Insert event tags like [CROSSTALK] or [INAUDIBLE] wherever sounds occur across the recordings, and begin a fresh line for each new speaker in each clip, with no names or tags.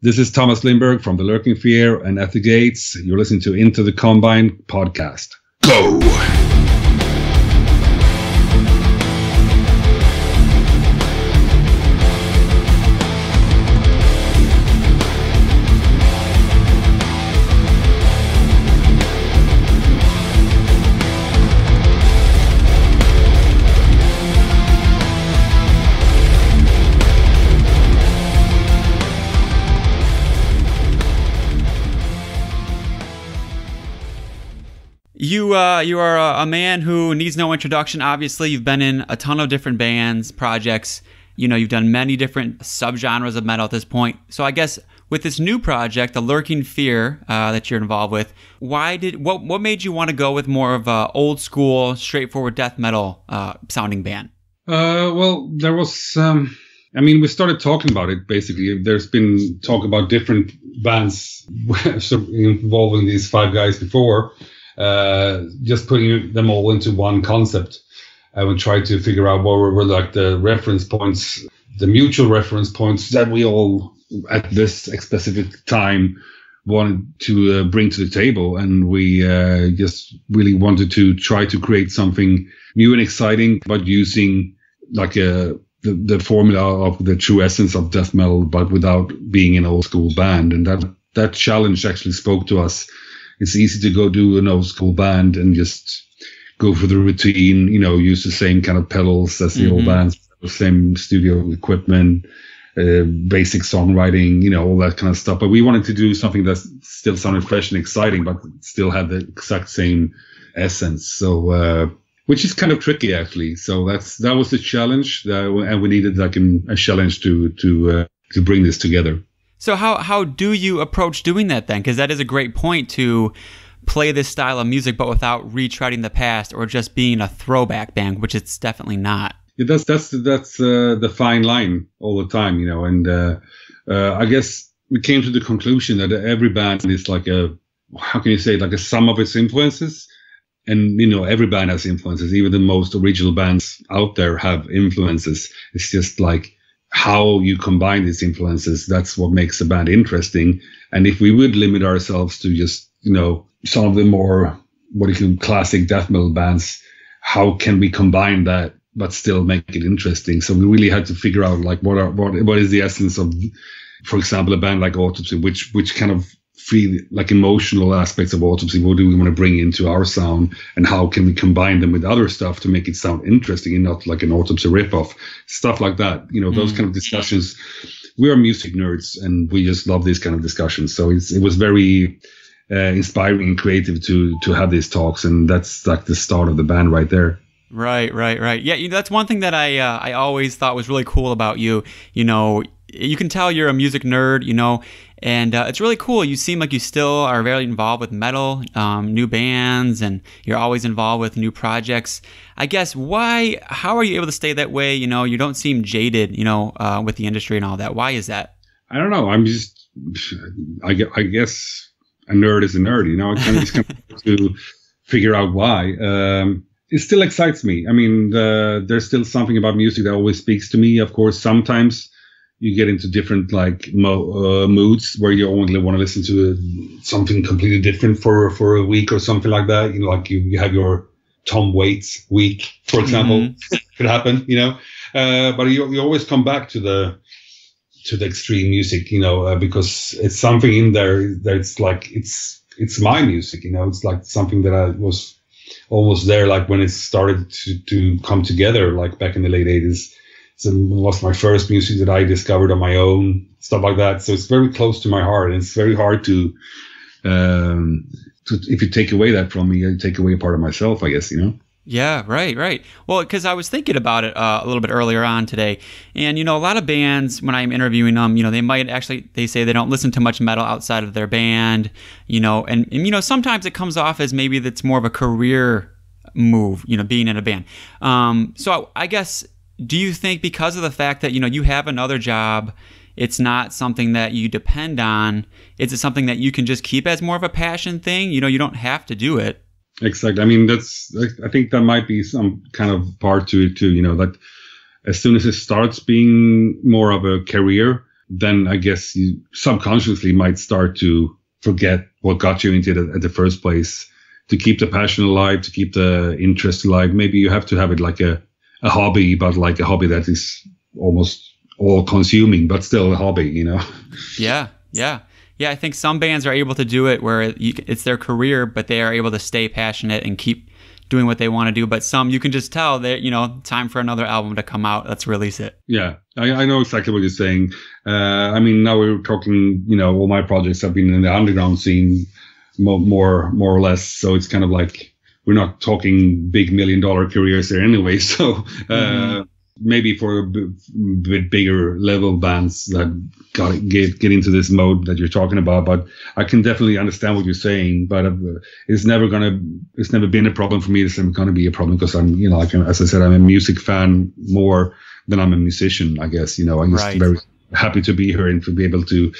This is Tomas Lindberg from The Lurking Fear and At the Gates. You're listening to Into the Combine podcast. Go!
You uh, you are a, a man who needs no introduction. Obviously, you've been in a ton of different bands, projects. You know, you've done many different subgenres of metal at this point. So I guess with this new project, the Lurking Fear uh, that you're involved with, why did what what made you want to go with more of a old school, straightforward death metal uh, sounding band?
Uh, well, there was. Um, I mean, we started talking about it. Basically, there's been talk about different bands [LAUGHS] involving these five guys before uh, just putting them all into one concept. Would try to figure out what were, were like the reference points, the mutual reference points that we all at this specific time wanted to uh, bring to the table. And we uh, just really wanted to try to create something new and exciting, but using like a uh, the, the formula of the true essence of death metal, but without being an old school band. And that that challenge actually spoke to us it's easy to go do an old school band and just go for the routine, you know, use the same kind of pedals as the mm-hmm. old bands, the same studio equipment, uh, basic songwriting, you know, all that kind of stuff. But we wanted to do something that still sounded fresh and exciting, but still had the exact same essence. So, uh, which is kind of tricky actually. So that's that was the challenge, that, and we needed like a, a challenge to to uh, to bring this together.
So how how do you approach doing that then? Because that is a great point to play this style of music, but without retreading the past or just being a throwback band, which it's definitely not.
Yeah, that's that's that's uh, the fine line all the time, you know. And uh, uh, I guess we came to the conclusion that every band is like a how can you say like a sum of its influences. And you know every band has influences. Even the most original bands out there have influences. It's just like how you combine these influences, that's what makes a band interesting. And if we would limit ourselves to just, you know, some of the more, what do you call classic death metal bands, how can we combine that but still make it interesting? So we really had to figure out like what are, what, what is the essence of, for example, a band like Autopsy, which, which kind of feel like emotional aspects of autopsy what do we want to bring into our sound and how can we combine them with other stuff to make it sound interesting and not like an autopsy ripoff stuff like that you know those mm. kind of discussions we are music nerds and we just love these kind of discussions so it was very uh, inspiring and creative to to have these talks and that's like the start of the band right there
Right, right, right. Yeah, that's one thing that I uh, I always thought was really cool about you. You know, you can tell you're a music nerd, you know, and uh, it's really cool. You seem like you still are very involved with metal, um, new bands, and you're always involved with new projects. I guess why? How are you able to stay that way? You know, you don't seem jaded, you know, uh, with the industry and all that. Why is that?
I don't know. I'm just, I, I guess a nerd is a nerd. You know, I kind of just of [LAUGHS] to figure out why. Um, it still excites me. I mean, the, there's still something about music that always speaks to me. Of course, sometimes you get into different like mo- uh, moods where you only want to listen to uh, something completely different for for a week or something like that. You know, like you, you have your Tom Waits week, for example, mm-hmm. [LAUGHS] could happen. You know, uh, but you, you always come back to the to the extreme music, you know, uh, because it's something in there that's like it's it's my music, you know, it's like something that I was almost there like when it started to, to come together like back in the late 80s some was my first music that I discovered on my own, stuff like that. So it's very close to my heart, and it's very hard to, um, to if you take away that from me, you take away a part of myself, I guess, you know.
Yeah, right, right. Well, because I was thinking about it uh, a little bit earlier on today, and you know, a lot of bands when I'm interviewing them, you know, they might actually they say they don't listen to much metal outside of their band, you know, and, and you know sometimes it comes off as maybe that's more of a career move, you know, being in a band. Um, so I, I guess do you think because of the fact that you know you have another job it's not something that you depend on is it something that you can just keep as more of a passion thing? You know you don't have to do it.
Exactly. I mean that's i think that might be some kind of part to it too you know that as soon as it starts being more of a career then I guess you subconsciously might start to forget what got you into it at the first place. To keep the passion alive, to keep the interest alive, maybe you have to have it like a, a hobby, but like a hobby that is almost all consuming, but still a hobby, you know?
Yeah, yeah. Yeah, I think some bands are able to do it where it's their career, but they are able to stay passionate and keep doing what they want to do. But some, you can just tell that, you know, time for another album to come out. Let's release it.
Yeah, I, I know exactly what you're saying. Uh, I mean, now we're talking, you know, all my projects have been in the underground scene more, more, more or less. So it's kind of like, we're not talking big million dollar careers there anyway. [LAUGHS] So, uh, mm-hmm maybe for a bit bigger level bands that got get get into this mode that you're talking about. But I can definitely understand what you're saying. But uh, it's never gonna, it's never been a problem for me. It's never gonna be a problem because I'm, you know, like as I said, I'm a music fan more than I'm a musician. I guess you know, I'm just right. very happy to be here and to be able to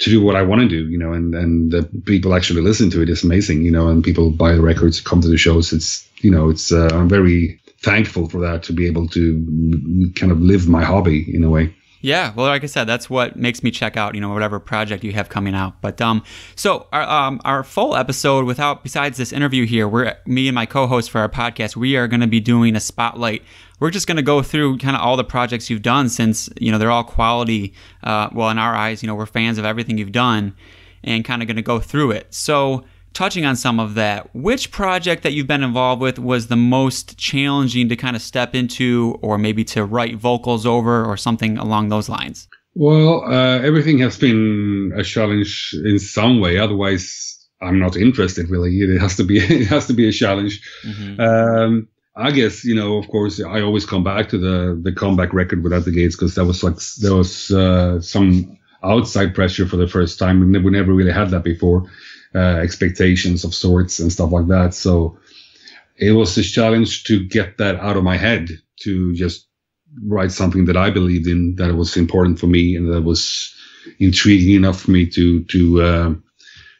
to do what I want to do, you know, and, and the people actually listen to it is amazing, you know, and people buy the records, come to the shows. It's, you know, it's, uh, I'm very thankful for that to be able to kind of live my hobby in a way.
Yeah, well, like I said, that's what makes me check out, you know, whatever project you have coming out. But um, so our um, our full episode, without besides this interview here, we're me and my co-host for our podcast, we are going to be doing a spotlight. We're just going to go through kind of all the projects you've done since you know they're all quality. Uh, well, in our eyes, you know, we're fans of everything you've done, and kind of going to go through it. So touching on some of that, which project that you've been involved with was the most challenging to kind of step into, or maybe to write vocals over, or something along those lines?
Well, uh, everything has been a challenge in some way. Otherwise, I'm not interested. Really, it has to be [LAUGHS] it has to be a challenge. Mm-hmm. Um, I guess you know, of course, I always come back to the the comeback record with At the Gates because that was like there was uh, some outside pressure for the first time, and we never really had that before expectations of sorts and stuff like that. So it was a challenge to get that out of my head to just write something that I believed in, that was important for me, and that was intriguing enough for me to to uh,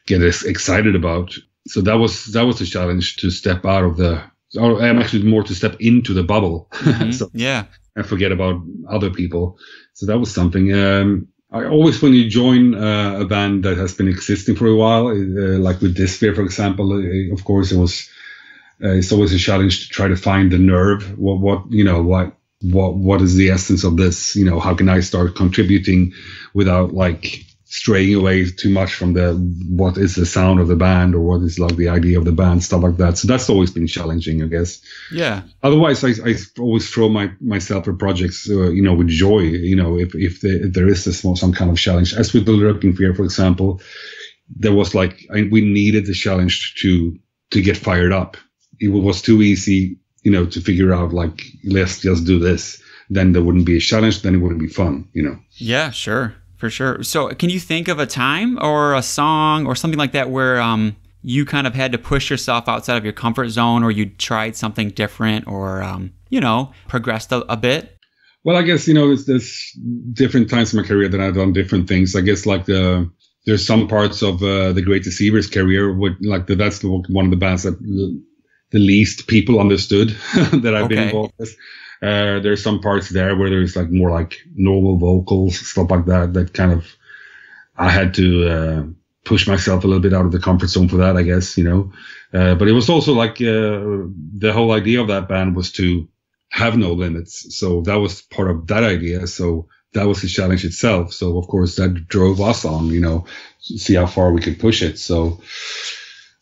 get excited about. So that was that was a challenge to step out of the. Or I'm actually more to step into the bubble. [LAUGHS]
Mm-hmm. so, yeah.
And forget about other people. So that was something. Um, I always, when you join uh, a band that has been existing for a while, uh, like with Disfear, for example, uh, of course, it was, uh, it's always a challenge to try to find the nerve. What, what, you know, what, what, what is the essence of this? You know, how can I start contributing without like straying away too much from the what is the sound of the band or what is like the idea of the band stuff like that. So that's always been challenging i guess.
Yeah.
Otherwise i, I always throw my myself at projects uh, you know with joy you know if if, the, if there is a small some kind of challenge. As with the lurking fear for example there was like I, we needed the challenge to to get fired up. It was too easy you know to figure out like let's just do this. Then there wouldn't be a challenge then it wouldn't be fun you know?
Yeah sure for sure. So, can you think of a time or a song or something like that where um, you kind of had to push yourself outside of your comfort zone, or you tried something different, or um, you know, progressed a, a, bit?
Well, I guess you know, there's, there's, different times in my career that I've done different things. I guess like the there's some parts of uh, the Great Deceivers career, with like the, that's the, one of the bands that the least people understood [LAUGHS] that I've okay. been involved with. Uh, there's some parts there where there's like more like normal vocals, stuff like that, that kind of, I had to, uh, push myself a little bit out of the comfort zone for that, I guess, you know. Uh, but it was also like, uh, the whole idea of that band was to have no limits. So that was part of that idea. So that was the challenge itself. So of course that drove us on, you know, see how far we could push it. So,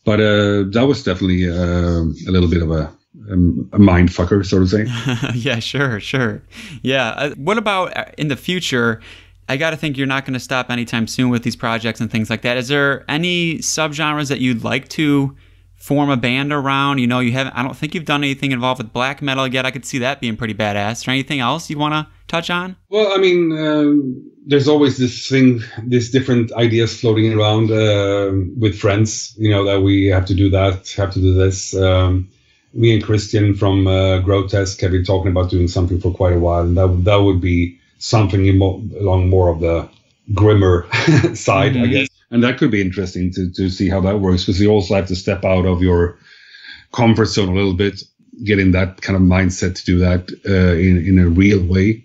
but, uh, that was definitely, uh, a little bit of a, um, a mind fucker, sort of thing.
yeah, sure, sure. Yeah. Uh, what about uh, in the future? I got to think you're not going to stop anytime soon with these projects and things like that. Is there any subgenres that you'd like to form a band around? You know, you haven't. I don't think you've done anything involved with black metal yet. I could see that being pretty badass. Or anything else you want to touch on?
Well, I mean, um, there's always this thing, these different ideas floating around uh, with friends. You know that we have to do that, have to do this. Um, me and Kristian from uh, Grotesque have been talking about doing something for quite a while, and that that would be something mo- along more of the grimmer [LAUGHS] side, mm-hmm. I guess. And that could be interesting to to see how that works because you also have to step out of your comfort zone a little bit, get in that kind of mindset to do that uh, in in a real way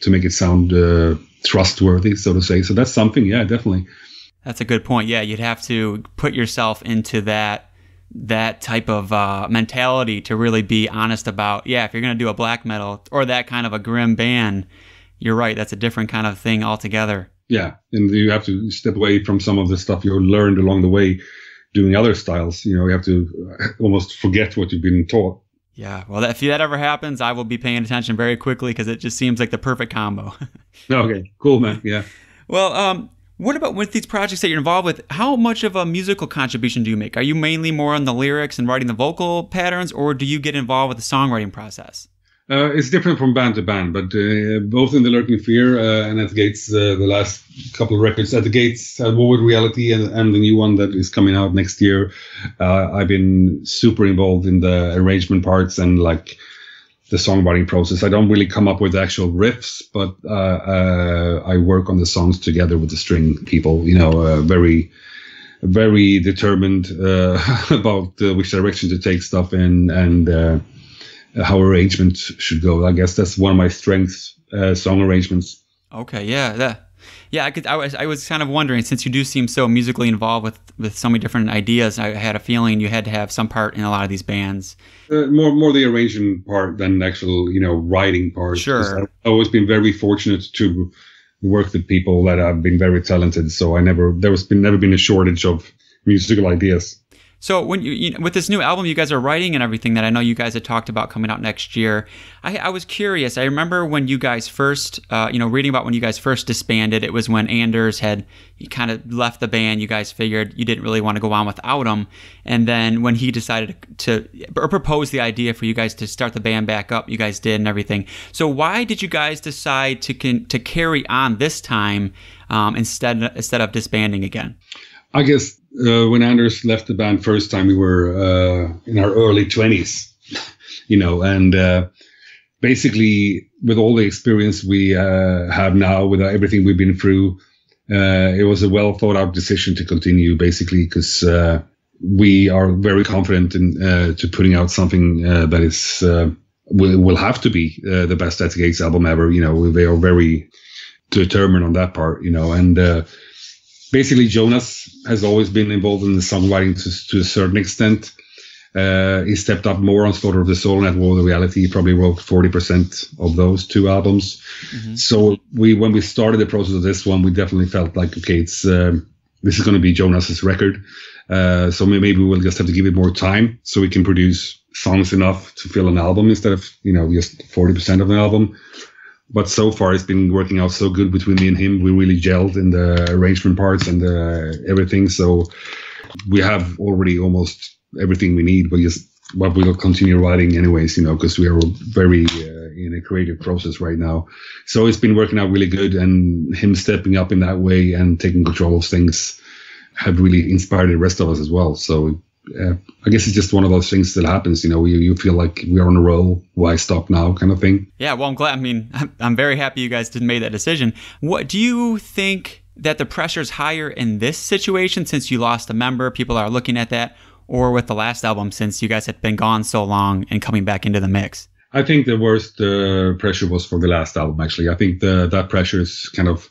to make it sound uh, trustworthy, so to say. So that's something, yeah, definitely.
That's a good point. Yeah, you'd have to put yourself into that that type of uh, mentality to really be honest about. Yeah, if you're gonna do a black metal or that kind of a grim band, you're right. That's a different kind of thing altogether.
Yeah, and you have to step away from some of the stuff you learned along the way doing other styles. You know, you have to almost forget what you've been taught.
Yeah, well, if that ever happens, I will be paying attention very quickly because it just seems like the perfect combo. [LAUGHS]
okay, cool, man. Yeah.
Well, um, what about with these projects that you're involved with? How much of a musical contribution do you make? Are you mainly more on the lyrics and writing the vocal patterns, or do you get involved with the songwriting process?
Uh, it's different from band to band, but uh, both in the Lurking Fear uh, and at the Gates, uh, the last couple of records at the Gates, at War with Reality, and, and, the new one that is coming out next year, uh, I've been super involved in the arrangement parts and like the songwriting process. I don't really come up with actual riffs, but uh, uh, I work on the songs together with the string people. You know, uh, very very determined [LAUGHS] about which direction to take stuff in and how arrangements should go. I guess that's one of my strengths, uh, song arrangements.
Okay, yeah, that, yeah. I could. I was. I was kind of wondering since you do seem so musically involved with with so many different ideas. I had a feeling you had to have some part in a lot of these bands.
Uh, more more the arranging part than the actual you know writing part.
Sure.
I've always been very fortunate to work with people that have been very talented. So I never there was been never been a shortage of musical ideas.
So when you, you with this new album you guys are writing and everything that I know you guys had talked about coming out next year, I, I was curious. I remember when you guys first, uh, you know, reading about when you guys first disbanded. It was when Anders had kind of left the band. You guys figured you didn't really want to go on without him, and then when he decided to or proposed the idea for you guys to start the band back up, you guys did and everything. So why did you guys decide to con- to carry on this time um, instead instead of disbanding again?
I guess uh, when Anders left the band first time, we were uh, in our early twenties, [LAUGHS] you know, and uh, basically with all the experience we uh, have now, with everything we've been through, uh, it was a well thought out decision to continue, basically, because uh, we are very confident in to putting out something that is will will have to be the best At the Gates album ever. You know, they are very determined on that part, you know, and basically Jonas has always been involved in the songwriting to, to a certain extent. Uh, he stepped up more on Slaughter of the Soul and War of the Reality. He probably wrote 40% of those two albums. Mm-hmm. So we, when we started the process of this one, we definitely felt like, okay, it's, um, this is going to be Jonas's record. Uh, so maybe we'll just have to give it more time so we can produce songs enough to fill an album instead of, you know, just 40% of an album but so far it's been working out so good between me and him. We really gelled in the arrangement parts and uh, everything. So we have already almost everything we need. But just but we'll continue writing anyways, you know, because we are very uh, in a creative process right now. So it's been working out really good, and him stepping up in that way and taking control of things have really inspired the rest of us as well. So uh, I guess it's just one of those things that happens. You know, you, you feel like we're on a roll. Why stop now, kind of thing.
Yeah, well, I'm glad. I mean, I'm, I'm very happy you guys didn't make that decision. What do you think that the pressure is higher in this situation since you lost a member? People are looking at that, or with the last album since you guys had been gone so long and coming back into the mix.
I think the worst uh, pressure was for the last album. Actually, I think the that pressure is kind of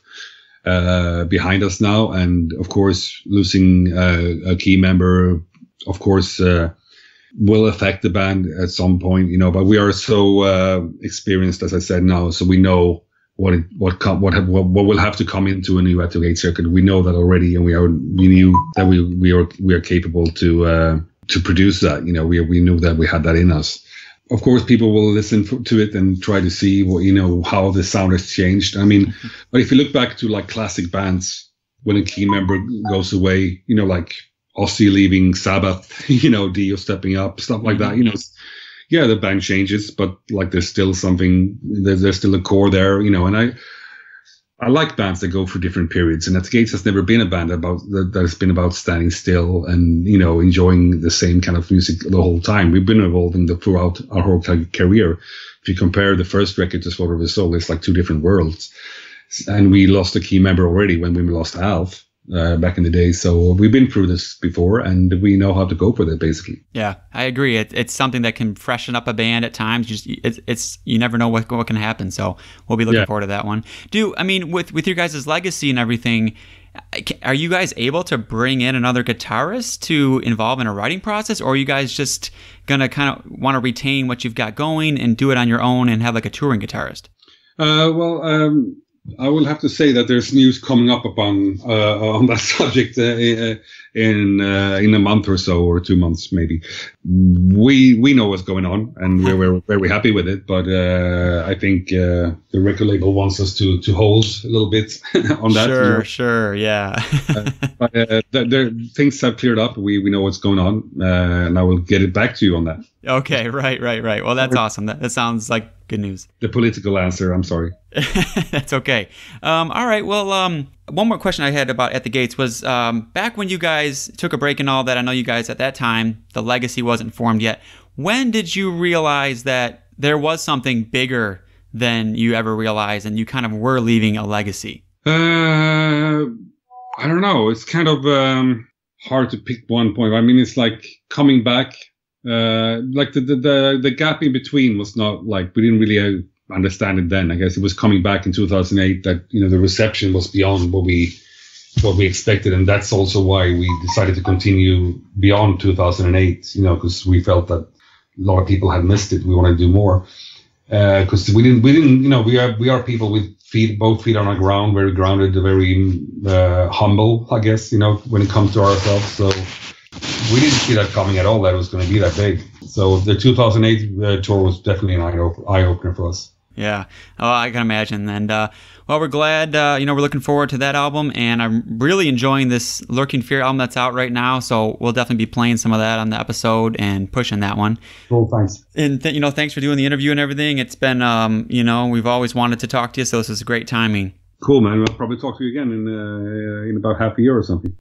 uh, behind us now, and of course, losing uh, a key member of course, uh, will affect the band at some point, you know, but we are so uh, experienced, as I said now, so we know what it, what com- what, have, what what will have to come into a new At the circuit. We know that already, and we are we knew that we we are we are capable to uh, to produce that. You know, we we knew that we had that in us. Of course, people will listen for, to it and try to see what you know how the sound has changed. I mean, but if you look back to like classic bands, when a key member goes away, you know, like Ozzy leaving Sabbath, [LAUGHS] you know, Dio stepping up, stuff like that. You know, mm-hmm. yeah, the band changes, but like there's still something, there's, there's still a core there, you know, and I, I like bands that go for different periods, and At the Gates has never been a band about that, that has been about standing still and you know enjoying the same kind of music the whole time. We've been evolving the, throughout our whole career. If you compare the first record to Slaughter of the Soul, it's like two different worlds. And we lost a key member already when we lost Alf uh, back in the day. So we've been through this before, and we know how to cope with it. Basically.
Yeah, I agree. It, it's something that can freshen up a band at times. You Just it's, it's you never know what what can happen. So we'll be looking yeah. forward to that one. Do I mean with with your guys' legacy and everything? Are you guys able to bring in another guitarist to involve in a writing process, or are you guys just gonna kind of want to retain what you've got going and do it on your own and have like a touring guitarist?
Uh, well, um, I will have to say that there's news coming up upon uh, on that [LAUGHS] subject uh, in uh, in a month or so, or two months maybe. We we know what's going on, and we're, we're very happy with it. But uh, I think uh, the record label wants us to to hold a little bit [LAUGHS] on that.
Sure, you know? sure, yeah.
Uh, [LAUGHS] but there, things have cleared up. We we know what's going on, and I will get it back to you on that.
Okay, right, right, right. Well, that's awesome. That, that sounds like good news.
The political answer. I'm sorry. [LAUGHS]
that's okay. Um, all right. Well, um, one more question I had about at the gates was um, back when you guys took a break and all that. I know you guys at that time the legacy wasn't formed yet. When did you realize that there was something bigger than you ever realized, and you kind of were leaving a legacy?
Uh, I don't know. It's kind of um, hard to pick one point. I mean, it's like coming back uh, like the, the, the the gap in between was not like we didn't really uh, understand it then. I guess it was coming back in 2008 that you know the reception was beyond what we what we expected, and that's also why we decided to continue beyond 2008. You know, because we felt that a lot of people had missed it. We wanted to do more because uh, we didn't we didn't you know we are we are people with feet both feet on the ground, very grounded, very uh, humble, I guess. You know, when it comes to ourselves, so we didn't see that coming at all that it was going to be that big. So the 2008 uh, tour was definitely an eye opener for us.
Yeah, oh, I can imagine. And uh, well, we're glad. Uh, you know, we're looking forward to that album, and I'm really enjoying this Lurking Fear album that's out right now. So we'll definitely be playing some of that on the episode and pushing that one.
Cool, thanks.
And th- you know, thanks for doing the interview and everything. It's been, um, you know, we've always wanted to talk to you, so this is a great timing.
Cool, man. We'll probably talk to you again in uh, in about half a year or something.